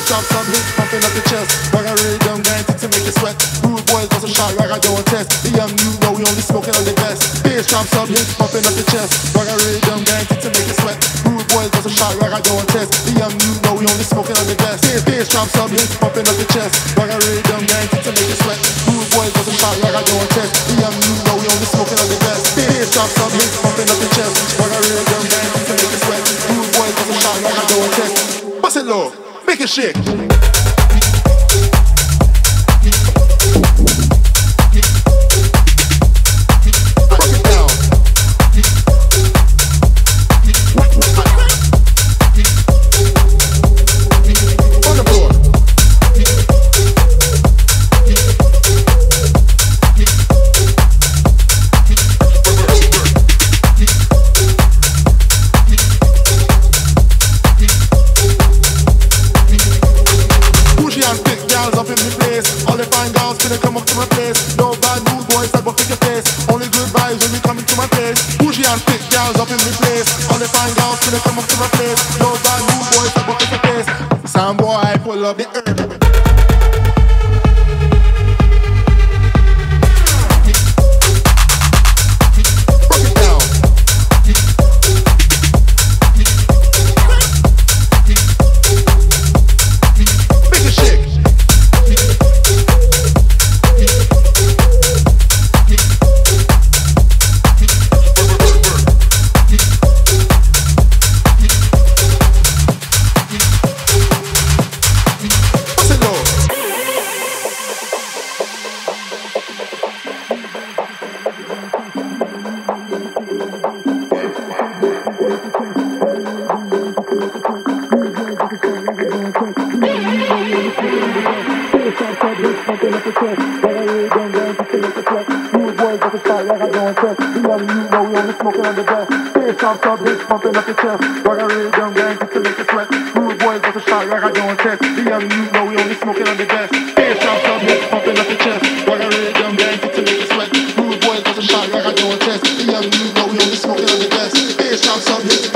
Bass drop, some hits pumping up the chest. Rock a rhythm, guaranteed to make you sweat. Rude boys bust a shot, rock a don't test. The young you know we only smoking on the best. Bass drop, some hits pumping up the chest. Rock a rhythm, guaranteed to make you sweat. Rude boys bust a shot, rock a don't test. The young you know we only smoking on the best. Bass, bass drop, some hits pumping up the chest. Rock a rhythm, guaranteed to make you sweat. Rude boys bust a shot, rock a don't test. The young you know we only smoking on the best. Bass drop, some hits pumping up the chest. Rock a rhythm, guaranteed to make you sweat. Rude boys bust a shot, rock a don't test. Bust it low, make it shake. No bad mood boys that pick your face. Only good vibes when you come into my place. Bougie and thick gals up in the place. The fine gals finna come up to my place. No bad mood boys that pick your face. Some boy pull up the herb. Rude boys, but a shot, like I don't test. The young Shots on his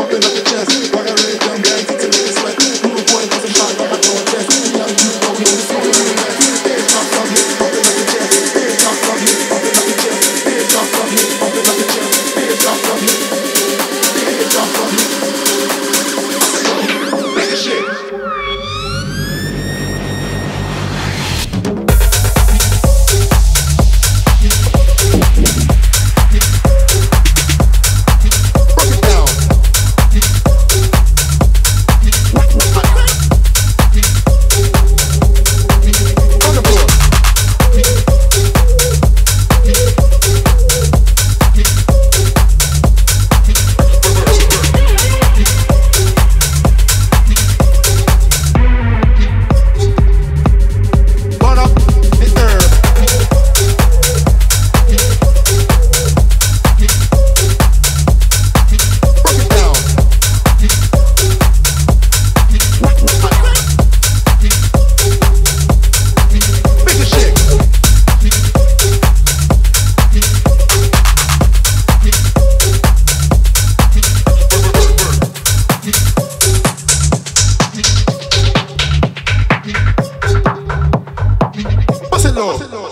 gócelo.